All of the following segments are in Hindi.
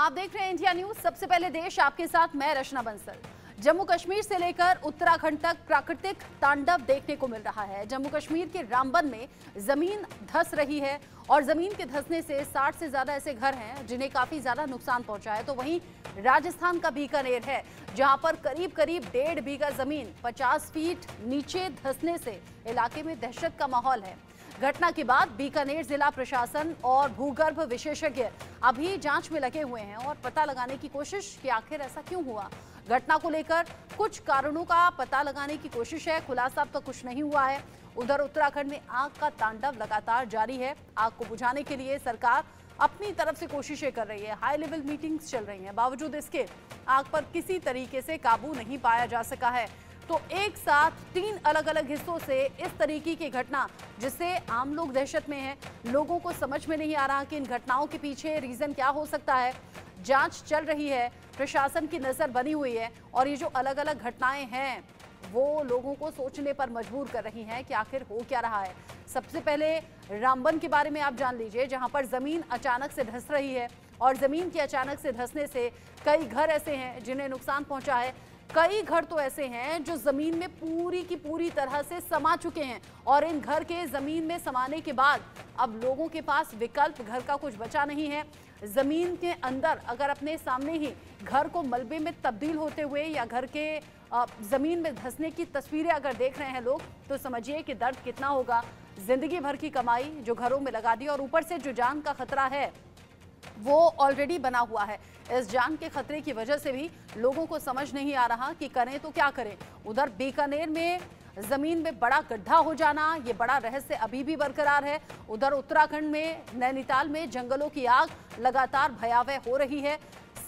आप देख रहे हैं इंडिया न्यूज़। सबसे पहले देश आपके साथ, मैं रचना बंसल। जम्मू कश्मीर से लेकर उत्तराखंड तक प्राकृतिक तांडव देखने को मिल रहा है। जम्मू कश्मीर के रामबन में ज़मीन धस रही है और ज़मीन के धसने से 60 से ज़्यादा ऐसे घर हैं जिन्हें काफ़ी ज़्यादा नुकसान पहुँचा है। तो वहीं राजस्थान का बीकानेर है, जहाँ पर करीब करीब डेढ़ बीघा ज़मीन 50 फीट नीचे धसने से इलाके में दहशत का माहौल है। घटना के बाद बीकानेर जिला प्रशासन और भूगर्भ विशेषज्ञ अभी जाँच में लगे हुए हैं और पता लगाने की कोशिश कि आखिर ऐसा क्यों हुआ। घटना को लेकर कुछ कारणों का पता लगाने की कोशिश है। खुलासा अब तक कुछ नहीं हुआ है। उधर उत्तराखंड में आग का तांडव लगातार जारी है। आग को बुझाने के लिए सरकार अपनी तरफ़ से कोशिशें कर रही है। हाई लेवल मीटिंग्स चल रही हैं। बावजूद इसके, आग पर किसी तरीके से काबू नहीं पाया जा सका है। तो एक साथ तीन अलग अलग हिस्सों से इस तरीके की घटना, जिससे आम लोग दहशत में हैं, लोगों को समझ में नहीं आ रहा कि इन घटनाओं के पीछे रीजन क्या हो सकता है। जाँच चल रही है, प्रशासन की नज़र बनी हुई है और ये जो अलग अलग घटनाएँ हैं, वो लोगों को सोचने पर मजबूर कर रही हैं कि आखिर हो क्या रहा है। सबसे पहले रामबन के बारे में आप जान लीजिए, जहाँ पर ज़मीन अचानक से धस रही है और ज़मीन के अचानक से धसने से कई घर ऐसे हैं जिन्हें नुकसान पहुँचा है। कई घर तो ऐसे हैं जो ज़मीन में पूरी की पूरी तरह से समा चुके हैं और इन घर के ज़मीन में समाने के बाद अब लोगों के पास विकल्प, घर का कुछ बचा नहीं है। ज़मीन के अंदर अगर अपने सामने ही घर को मलबे में तब्दील होते हुए या घर के ज़मीन में धंसने की तस्वीरें अगर देख रहे हैं लोग तो समझिए कि दर्द कितना होगा। ज़िंदगी भर की कमाई जो घरों में लगा दी और ऊपर से जो जान का खतरा है वो ऑलरेडी बना हुआ है। इस जान के खतरे की वजह से भी लोगों को समझ नहीं आ रहा कि करें तो क्या करें। उधर बीकानेर में ज़मीन में बड़ा गड्ढा हो जाना, ये बड़ा रहस्य अभी भी बरकरार है। उधर उत्तराखंड में, नैनीताल में जंगलों की आग लगातार भयावह हो रही है।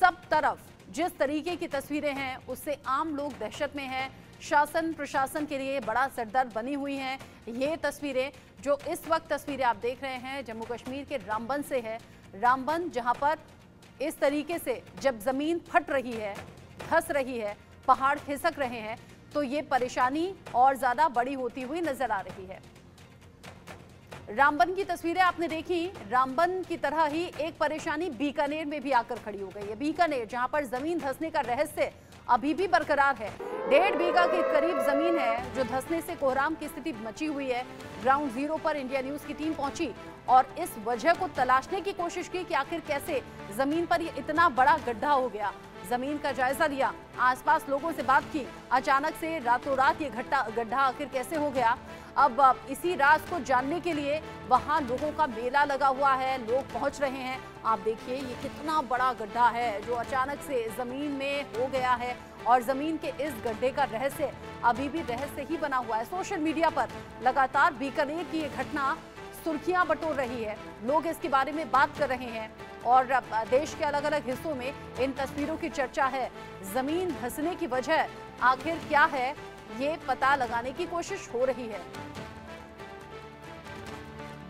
सब तरफ़ जिस तरीके की तस्वीरें हैं, उससे आम लोग दहशत में हैं। शासन, प्रशासन के लिए बड़ा सरदर्द बनी हुई हैं। ये तस्वीरें, जो इस वक्त तस्वीरें आप देख रहे हैं, जम्मू कश्मीर के रामबन से है। रामबन, जहाँ पर इस तरीके से जब ज़मीन फट रही है, धस रही है, पहाड़ खिसक रहे हैं तो ये परेशानी और ज़्यादा बड़ी होती हुई नज़र आ रही है। रामबन की तस्वीरें आपने देखी। रामबन की तरह ही एक परेशानी बीकानेर में भी आकर खड़ी हो गई है। बीकानेर, जहाँ पर ज़मीन धसने का रहस्य अभी भी बरकरार है। डेढ़ बीघा के करीब ज़मीन है, जो धसने से कोहराम की स्थिति मची हुई है। ग्राउंड ज़ीरो पर इंडिया न्यूज़ की टीम पहुँची। और इस वजह को तलाशने की कोशिश की कि आखिर कैसे ज़मीन पर ये इतना बड़ा गड्ढा हो गया। ज़मीन का जायजा लिया, आसपास लोगों से बात की, अचानक से रातों रात ये घट्टा, गड्ढा आखिर कैसे हो गया? अब इसी राज को जानने के लिए वहाँ लोगों का मेला लगा हुआ है, लोग पहुँच रहे हैं। आप देखिए, ये कितना बड़ा गड्ढा है जो अचानक से ज़मीन में हो गया है और ज़मीन के इस गड्ढे का रहस्य अभी भी रहस्य ही बना हुआ है। सोशल मीडिया पर लगातार बीकानेर की ये घटना सुर्खियाँ बटोर रही है। लोग इसके बारे में बात कर रहे हैं और देश के अलग अलग हिस्सों में इन तस्वीरों की चर्चा है। ज़मीन धसने की वजह आखिर क्या है, ये पता लगाने की कोशिश हो रही है।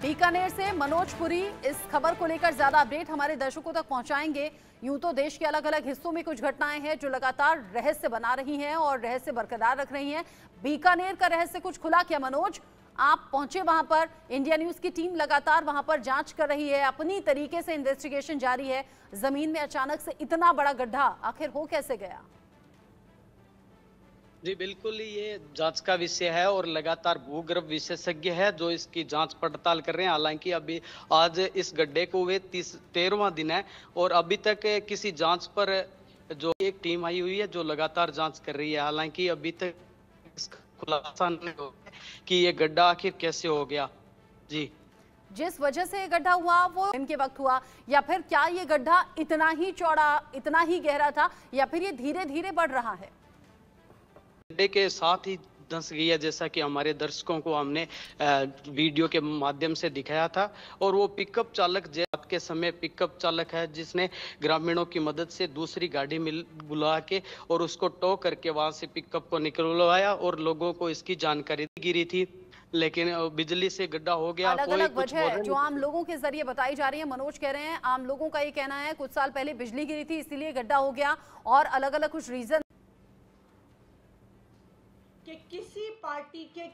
बीकानेर से मनोज पुरी इस खबर को लेकर ज़्यादा अपडेट हमारे दर्शकों तक पहुंचाएँगे। यूँ तो देश के अलग अलग हिस्सों में कुछ घटनाएँ हैं जो लगातार रहस्य बना रही हैं और रहस्य बरकरार रख रही हैं। बीकानेर का रहस्य कुछ खुला क्या, मनोज? आप पहुँचे वहाँ पर इंडिया न्यूज़ की टीम लगातार वहाँ पर जाँच कर रही है, अपनी तरीके से इन्वेस्टिगेशन जारी है। ज़मीन में अचानक से इतना बड़ा गड्ढा, आखिर हो कैसे गया? जी, बिल्कुल ये जाँच का विषय है और लगातार भूगर्भ विशेषज्ञ है जो इसकी जाँच पड़ताल कर रहे हैं। हालाँकि अभी आज इस गड्ढे को हुए तीस, तेरहवा दिन है और अभी तक किसी जाँच पर जो एक टीम आई हुई है जो लगातार जाँच कर रही है। हालाँकि अभी तक खुलासा नहीं हो कि ये गड्ढा आखिर कैसे हो गया? जी। जिस वजह से ये गड्ढा हुआ वो इनके वक्त हुआ या फिर क्या ये गड्ढा इतना ही चौड़ा इतना ही गहरा था या फिर ये धीरे धीरे बढ़ रहा है? गड्ढे के साथ ही धंस गई है जैसा कि हमारे दर्शकों को हमने वीडियो के माध्यम से दिखाया था और वो पिकअप चालक के समय पिकअप चालक है जिसने ग्रामीणों की मदद से दूसरी गाड़ी मिल बुला के और उसको टो करके वहाँ से पिकअप को निकलवाया और लोगों को इसकी जानकारी गिरी थी। लेकिन बिजली से गड्ढा हो गया अलग अलग वजह जो आम लोगों के ज़रिए बताई जा रही है मनोज कह रहे हैं आम लोगों का ये कहना है कुछ साल पहले बिजली गिरी थी इसीलिए गड्ढा हो गया और अलग अलग कुछ रीजन कि किसी पार्टी के